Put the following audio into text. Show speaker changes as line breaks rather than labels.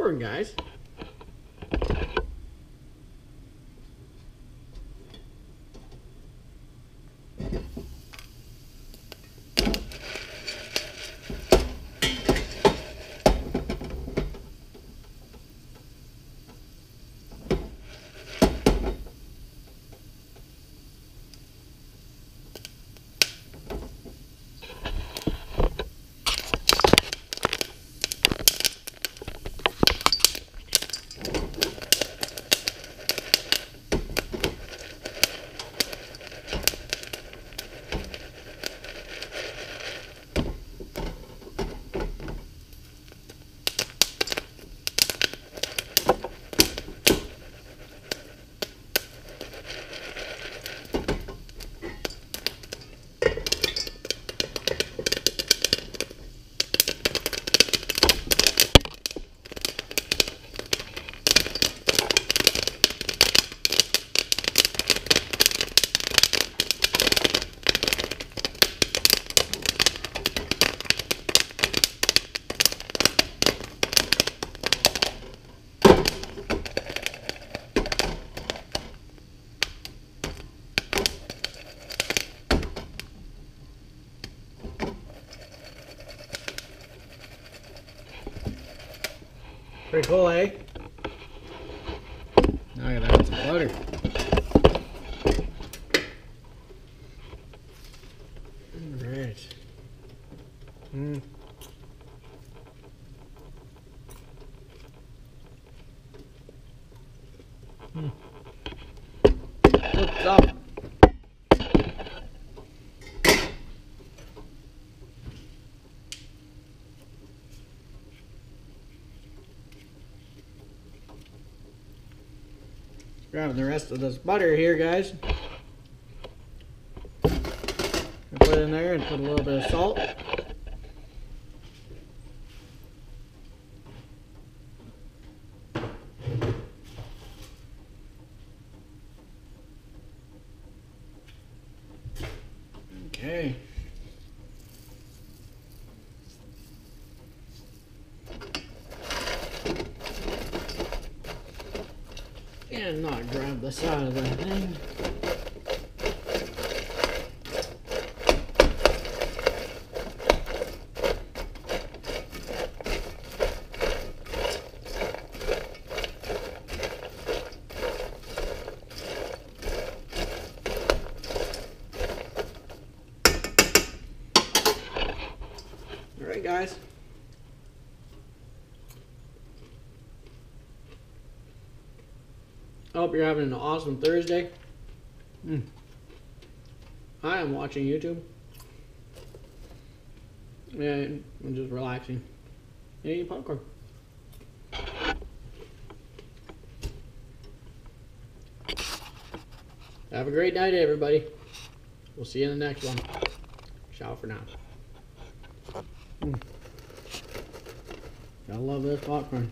popcorn, guys. Pretty cool, eh? Now I gotta add some butter. Alright. Mm. Mm. Grabbing the rest of this butter here, guys. Put it in there and put a little bit of salt. And not grab the side of the thing. All right, guys. I hope you're having an awesome Thursday. Mm. I am watching YouTube. And I'm just relaxing. And eating popcorn. Have a great night, everybody. We'll see you in the next one. Ciao for now. Mm. Gotta love this popcorn.